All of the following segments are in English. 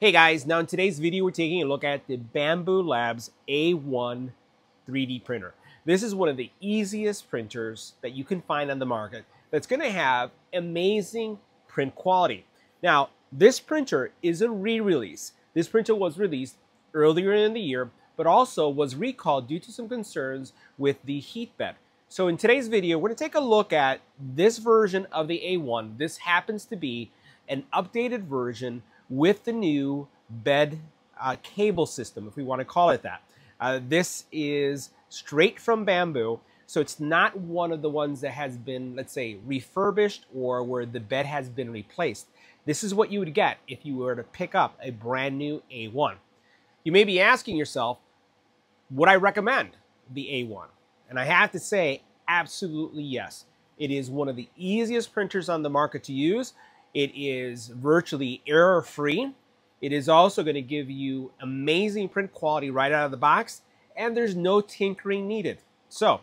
Hey guys, now in today's video we're taking a look at the Bambu Labs A1 3D printer. This is one of the easiest printers that you can find on the market that's going to have amazing print quality. Now, this printer is a re-release. This printer was released earlier in the year, but also was recalled due to some concerns with the heat bed. So in today's video, we're going to take a look at this version of the A1. This happens to be an updated version with the new bed uh, cable system, if we want to call it that. Uh, this is straight from Bambu, so it's not one of the ones that has been, let's say, refurbished or where the bed has been replaced. This is what you would get if you were to pick up a brand new A1. You may be asking yourself, would I recommend the A1? And I have to say, absolutely yes. It is one of the easiest printers on the market to use. It is virtually error-free. It is also going to give you amazing print quality right out of the box, and there's no tinkering needed. So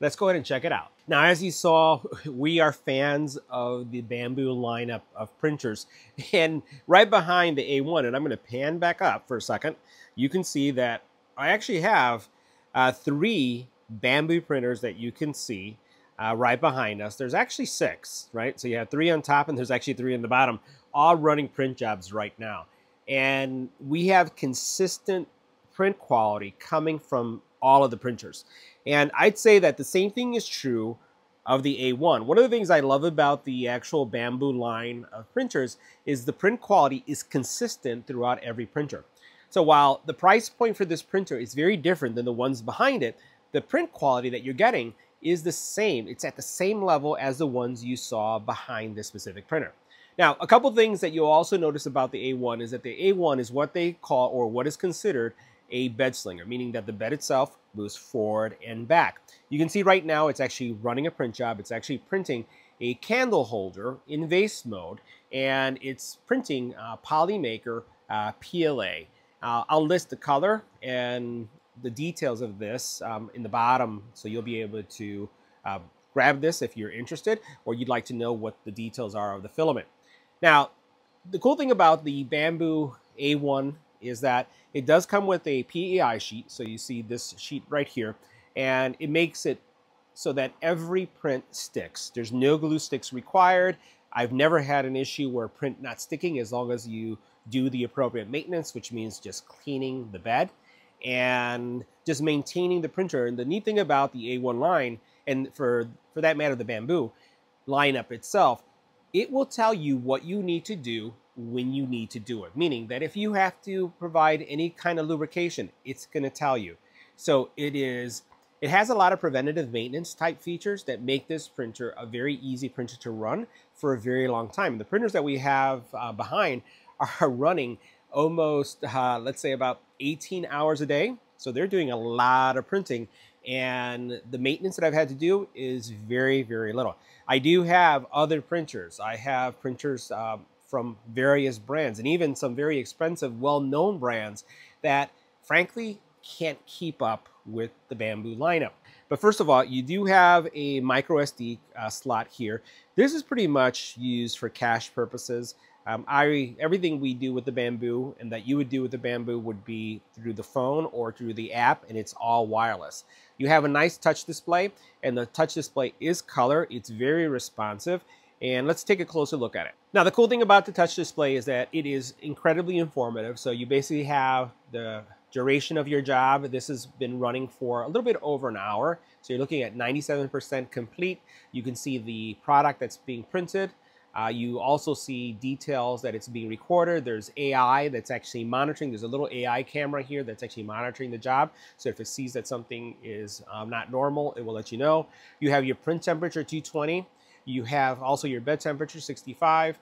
let's go ahead and check it out. Now, as you saw, we are fans of the Bambu lineup of printers. And right behind the A1, and I'm going to pan back up for a second, you can see that I actually have uh, three Bambu printers that you can see uh, right behind us. There's actually six, right? So you have three on top and there's actually three in the bottom, all running print jobs right now. And we have consistent print quality coming from all of the printers. And I'd say that the same thing is true of the A1. One of the things I love about the actual Bambu line of printers is the print quality is consistent throughout every printer. So while the price point for this printer is very different than the ones behind it, the print quality that you're getting is the same. It's at the same level as the ones you saw behind this specific printer. Now, a couple things that you'll also notice about the A1 is that the A1 is what they call or what is considered a bed slinger, meaning that the bed itself moves forward and back. You can see right now it's actually running a print job. It's actually printing a candle holder in vase mode, and it's printing uh, Polymaker uh, PLA. Uh, I'll list the color and the details of this um, in the bottom, so you'll be able to uh, grab this if you're interested or you'd like to know what the details are of the filament. Now, the cool thing about the Bambu A1 is that it does come with a PEI sheet, so you see this sheet right here, and it makes it so that every print sticks. There's no glue sticks required. I've never had an issue where print not sticking as long as you do the appropriate maintenance, which means just cleaning the bed and just maintaining the printer. And the neat thing about the A1 line, and for, for that matter, the Bambu lineup itself, it will tell you what you need to do when you need to do it. Meaning that if you have to provide any kind of lubrication, it's going to tell you. So it is, it has a lot of preventative maintenance type features that make this printer a very easy printer to run for a very long time. The printers that we have uh, behind are running almost, uh, let's say, about 18 hours a day. So they're doing a lot of printing. And the maintenance that I've had to do is very, very little. I do have other printers. I have printers um, from various brands and even some very expensive, well-known brands that, frankly, can't keep up with the Bambu lineup. But first of all, you do have a micro SD uh, slot here. This is pretty much used for cache purposes. Um, I everything we do with the Bambu and that you would do with the Bambu would be through the phone or through the app, and it's all wireless. You have a nice touch display, and the touch display is color. It's very responsive, and let's take a closer look at it. Now, the cool thing about the touch display is that it is incredibly informative. So you basically have the duration of your job. This has been running for a little bit over an hour. So you're looking at 97% complete. You can see the product that's being printed. Uh, you also see details that it's being recorded. There's AI that's actually monitoring. There's a little AI camera here that's actually monitoring the job. So if it sees that something is um, not normal, it will let you know. You have your print temperature 220. You have also your bed temperature 65.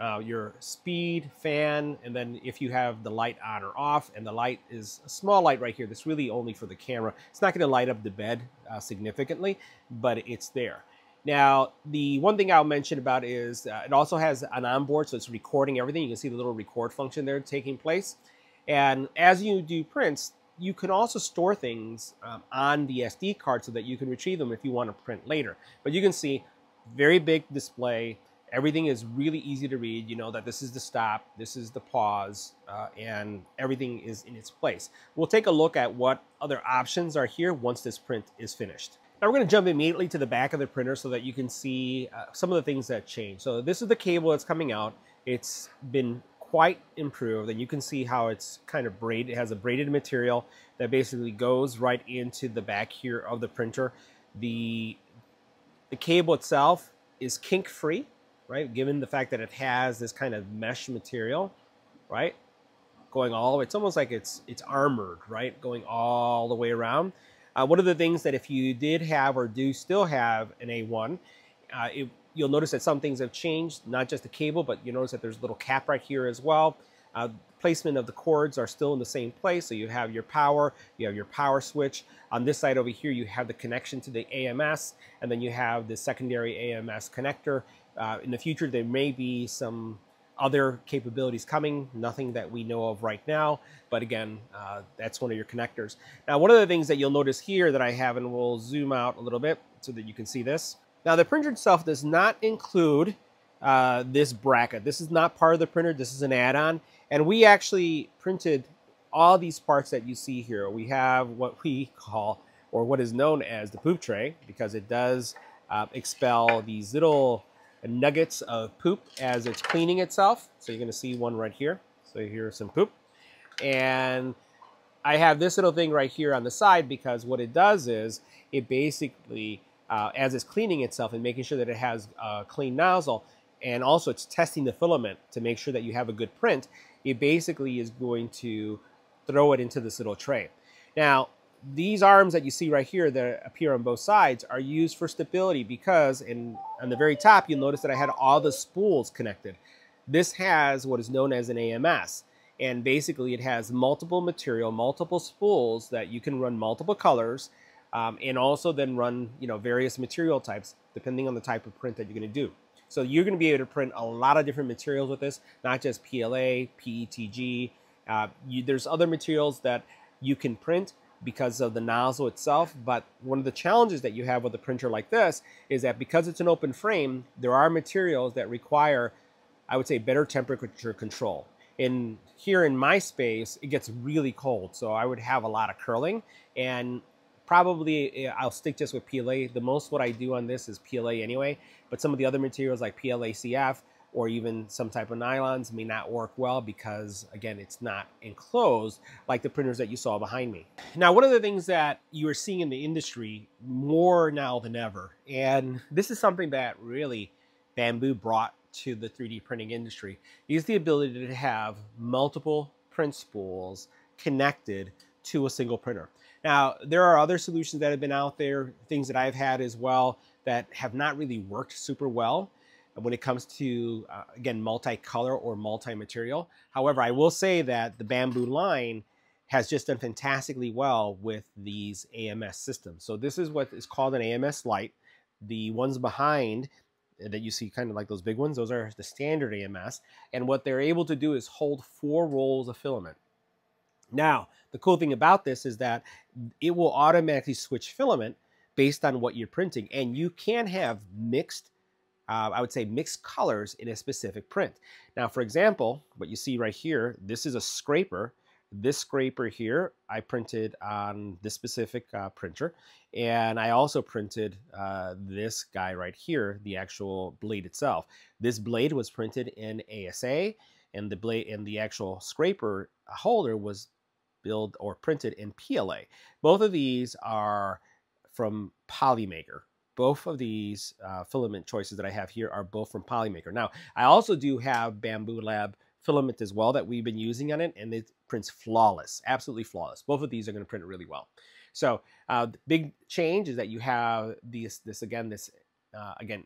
Uh, your speed, fan, and then if you have the light on or off, and the light is a small light right here that's really only for the camera. It's not going to light up the bed uh, significantly, but it's there. Now, the one thing I'll mention about is uh, it also has an onboard, so it's recording everything. You can see the little record function there taking place. And as you do prints, you can also store things um, on the SD card so that you can retrieve them if you want to print later. But you can see very big display, Everything is really easy to read. You know that this is the stop, this is the pause, uh, and everything is in its place. We'll take a look at what other options are here once this print is finished. Now we're going to jump immediately to the back of the printer so that you can see uh, some of the things that change. So this is the cable that's coming out. It's been quite improved and you can see how it's kind of braided. It has a braided material that basically goes right into the back here of the printer. The, the cable itself is kink free right? Given the fact that it has this kind of mesh material, right? Going all the way, it's almost like it's it's armored, right? Going all the way around. Uh, one of the things that if you did have or do still have an A1, uh, it, you'll notice that some things have changed, not just the cable, but you notice that there's a little cap right here as well. Uh, placement of the cords are still in the same place. So you have your power, you have your power switch. On this side over here, you have the connection to the AMS, and then you have the secondary AMS connector. Uh, in the future, there may be some other capabilities coming, nothing that we know of right now, but again, uh, that's one of your connectors. Now, one of the things that you'll notice here that I have, and we'll zoom out a little bit so that you can see this. Now, the printer itself does not include uh, this bracket. This is not part of the printer, this is an add-on, and we actually printed all these parts that you see here. We have what we call, or what is known as the poop tray, because it does uh, expel these little nuggets of poop as it's cleaning itself. So you're going to see one right here. So here's some poop. And I have this little thing right here on the side because what it does is it basically, uh, as it's cleaning itself and making sure that it has a clean nozzle, and also it's testing the filament to make sure that you have a good print, it basically is going to throw it into this little tray. Now, these arms that you see right here that appear on both sides are used for stability because in on the very top you'll notice that I had all the spools connected. This has what is known as an AMS and basically it has multiple material, multiple spools that you can run multiple colors um, and also then run you know various material types depending on the type of print that you're going to do. So you're going to be able to print a lot of different materials with this, not just PLA, PETG. Uh, you, there's other materials that you can print because of the nozzle itself. But one of the challenges that you have with a printer like this is that because it's an open frame, there are materials that require, I would say, better temperature control. In here in my space, it gets really cold, so I would have a lot of curling and probably eh, I'll stick just with PLA. The most what I do on this is PLA anyway, but some of the other materials like PLACF, or even some type of nylons may not work well because again it's not enclosed like the printers that you saw behind me. Now one of the things that you are seeing in the industry more now than ever and this is something that really Bambu brought to the 3D printing industry is the ability to have multiple print spools connected to a single printer. Now there are other solutions that have been out there, things that I've had as well that have not really worked super well when it comes to, uh, again, multicolor or multi-material. However, I will say that the Bambu line has just done fantastically well with these AMS systems. So this is what is called an AMS lite. The ones behind that you see kind of like those big ones, those are the standard AMS. And what they're able to do is hold four rolls of filament. Now, the cool thing about this is that it will automatically switch filament based on what you're printing. And you can have mixed uh, I would say mixed colors in a specific print. Now, for example, what you see right here, this is a scraper. This scraper here, I printed on this specific uh, printer. And I also printed uh, this guy right here, the actual blade itself. This blade was printed in ASA and the blade and the actual scraper holder was built or printed in PLA. Both of these are from Polymaker both of these uh, filament choices that I have here are both from Polymaker. Now, I also do have Bambu Lab filament as well that we've been using on it, and it prints flawless, absolutely flawless. Both of these are going to print really well. So, uh, the big change is that you have this, this again, this uh, again,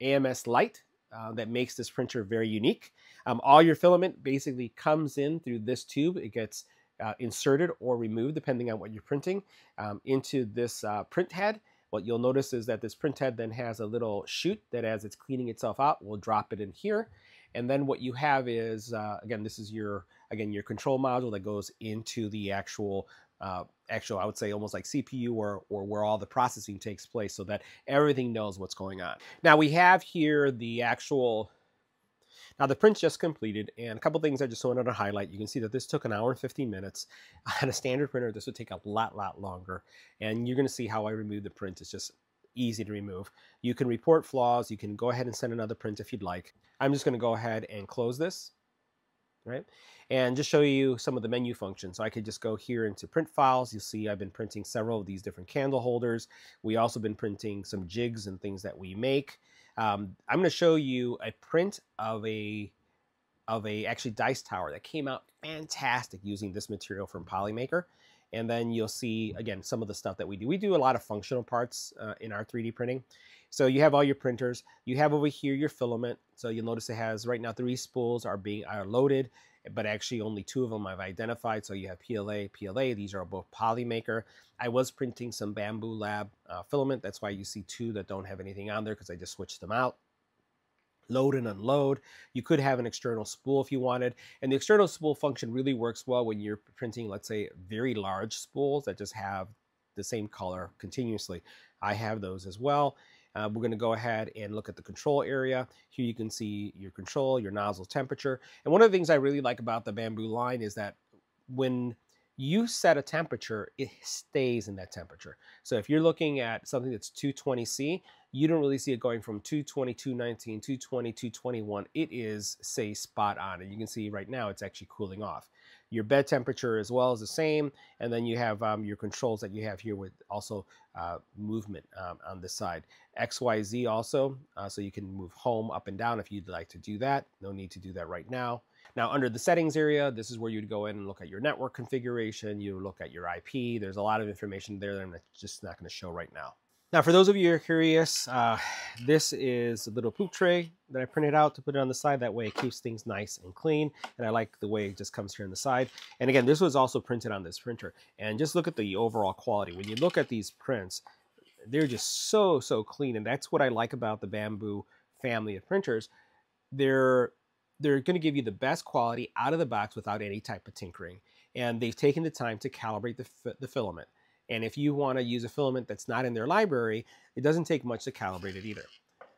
AMS lite uh, that makes this printer very unique. Um, all your filament basically comes in through this tube. It gets uh, inserted or removed depending on what you're printing um, into this uh, print head what you'll notice is that this print head then has a little chute that as it's cleaning itself out, will drop it in here. And then what you have is, uh, again, this is your, again, your control module that goes into the actual uh, actual, I would say almost like CPU or, or where all the processing takes place so that everything knows what's going on. Now we have here the actual now the print's just completed and a couple things I just wanted to highlight. You can see that this took an hour and 15 minutes. On a standard printer, this would take a lot, lot longer. And you're gonna see how I remove the print. It's just easy to remove. You can report flaws. You can go ahead and send another print if you'd like. I'm just gonna go ahead and close this, right? And just show you some of the menu functions. So I could just go here into print files. You'll see I've been printing several of these different candle holders. We also been printing some jigs and things that we make. Um, I'm going to show you a print of a of a actually dice tower that came out fantastic using this material from Polymaker. And then you'll see, again, some of the stuff that we do. We do a lot of functional parts uh, in our 3D printing. So you have all your printers. You have over here your filament. So you'll notice it has right now three spools are being are loaded but actually only two of them I've identified. So you have PLA, PLA. These are both Polymaker. I was printing some Bambu Lab uh, filament. That's why you see two that don't have anything on there because I just switched them out. Load and unload. You could have an external spool if you wanted. And the external spool function really works well when you're printing, let's say, very large spools that just have the same color continuously. I have those as well. Uh, we're going to go ahead and look at the control area. Here you can see your control, your nozzle temperature. And one of the things I really like about the Bambu line is that when you set a temperature, it stays in that temperature. So if you're looking at something that's 220C, you don't really see it going from 220, 219, 220, 221. It is, say, spot on. And you can see right now it's actually cooling off. Your bed temperature as well is the same. And then you have um, your controls that you have here with also uh, movement um, on this side. XYZ also, uh, so you can move home up and down if you'd like to do that. No need to do that right now. Now under the settings area, this is where you'd go in and look at your network configuration. You look at your IP. There's a lot of information there that I'm just not going to show right now. Now, for those of you who are curious, uh, this is a little poop tray that I printed out to put it on the side. That way it keeps things nice and clean. And I like the way it just comes here on the side. And again, this was also printed on this printer. And just look at the overall quality. When you look at these prints, they're just so, so clean. And that's what I like about the Bambu family of printers. They're they're going to give you the best quality out of the box without any type of tinkering. And they've taken the time to calibrate the, the filament. And if you want to use a filament that's not in their library, it doesn't take much to calibrate it either.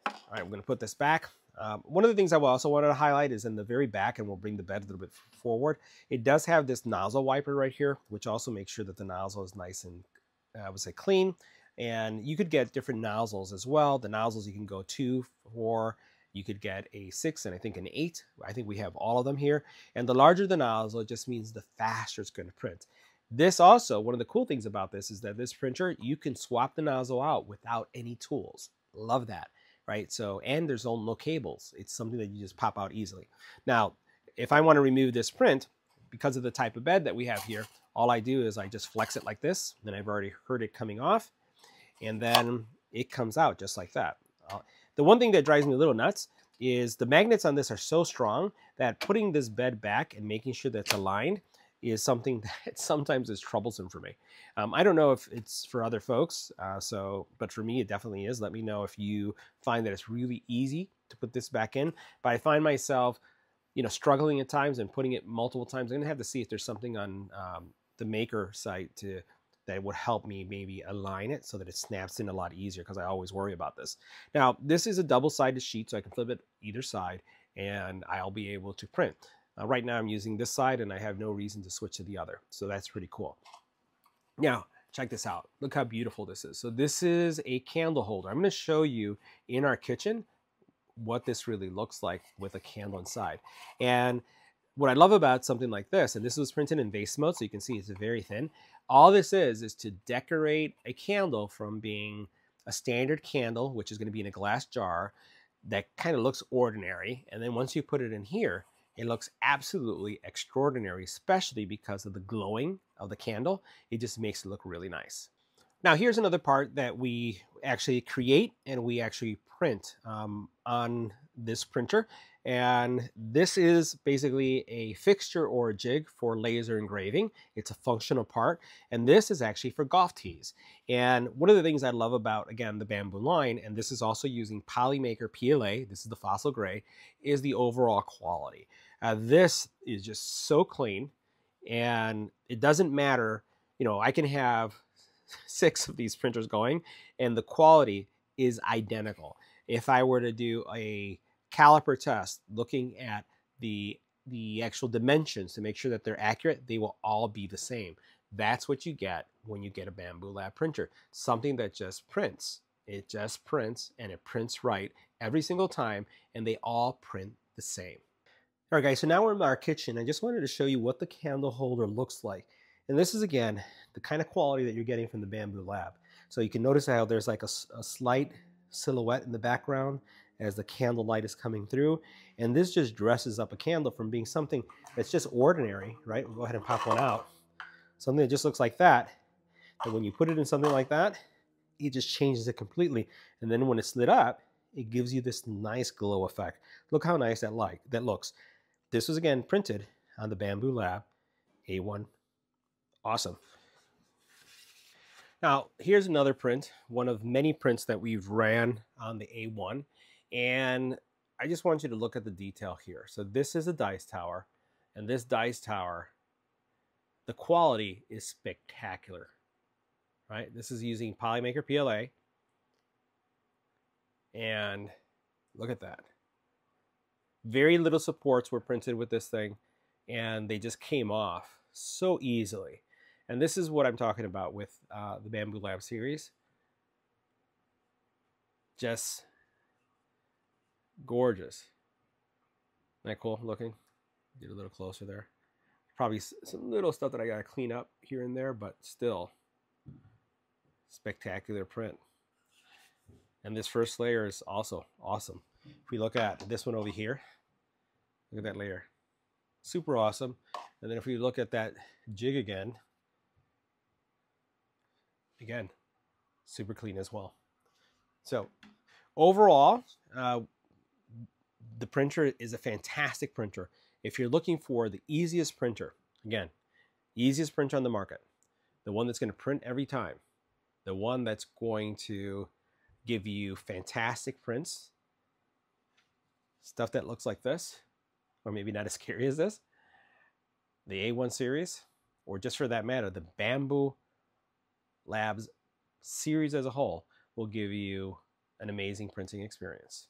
All right, we're going to put this back. Um, one of the things I also wanted to highlight is in the very back, and we'll bring the bed a little bit forward. It does have this nozzle wiper right here, which also makes sure that the nozzle is nice and, I would say, clean. And you could get different nozzles as well. The nozzles you can go two, four, you could get a six and I think an eight. I think we have all of them here. And the larger the nozzle, it just means the faster it's going to print. This also, one of the cool things about this is that this printer, you can swap the nozzle out without any tools. Love that, right? So, and there's no cables. It's something that you just pop out easily. Now, if I want to remove this print, because of the type of bed that we have here, all I do is I just flex it like this, and I've already heard it coming off, and then it comes out just like that. Uh, the one thing that drives me a little nuts is the magnets on this are so strong that putting this bed back and making sure that it's aligned is something that sometimes is troublesome for me. Um, I don't know if it's for other folks, uh, so but for me it definitely is. Let me know if you find that it's really easy to put this back in. But I find myself, you know, struggling at times and putting it multiple times. I'm gonna have to see if there's something on um, the maker site to that would help me maybe align it so that it snaps in a lot easier because I always worry about this. Now, this is a double-sided sheet, so I can flip it either side and I'll be able to print. Uh, right now I'm using this side and I have no reason to switch to the other. So that's pretty cool. Now, check this out. Look how beautiful this is. So this is a candle holder. I'm going to show you in our kitchen what this really looks like with a candle inside. And what I love about something like this, and this was printed in vase mode, so you can see it's very thin. All this is, is to decorate a candle from being a standard candle, which is going to be in a glass jar that kind of looks ordinary. And then once you put it in here, it looks absolutely extraordinary, especially because of the glowing of the candle. It just makes it look really nice. Now here's another part that we actually create and we actually print um, on this printer. And this is basically a fixture or a jig for laser engraving. It's a functional part. And this is actually for golf tees. And one of the things I love about, again, the Bambu line, and this is also using Polymaker PLA, this is the fossil gray, is the overall quality. Uh, this is just so clean and it doesn't matter you know, I can have six of these printers going and the quality is identical. If I were to do a caliper test looking at the the actual dimensions to make sure that they're accurate, they will all be the same. That's what you get when you get a Bambu Lab printer. Something that just prints. It just prints and it prints right every single time and they all print the same. All right guys, so now we're in our kitchen. I just wanted to show you what the candle holder looks like. And this is again, the kind of quality that you're getting from the Bambu Lab. So you can notice how there's like a, a slight silhouette in the background as the candle light is coming through. And this just dresses up a candle from being something that's just ordinary, right? We'll go ahead and pop one out. Something that just looks like that. And when you put it in something like that, it just changes it completely. And then when it's lit up, it gives you this nice glow effect. Look how nice that light that looks. This was again printed on the Bambu Lab A1. Awesome. Now, here's another print, one of many prints that we've ran on the A1. And I just want you to look at the detail here. So this is a dice tower, and this dice tower, the quality is spectacular, right? This is using Polymaker PLA. And look at that. Very little supports were printed with this thing, and they just came off so easily. And this is what I'm talking about with uh, the Bambu Lab series. Just gorgeous. Isn't that cool looking? Get a little closer there. Probably some little stuff that I got to clean up here and there, but still spectacular print. And this first layer is also awesome. If we look at this one over here, look at that layer. Super awesome. And then if we look at that jig again, again, super clean as well. So overall, uh, the printer is a fantastic printer. If you're looking for the easiest printer, again, easiest printer on the market, the one that's going to print every time, the one that's going to give you fantastic prints, stuff that looks like this, or maybe not as scary as this, the A1 series, or just for that matter, the Bambu Labs series as a whole will give you an amazing printing experience.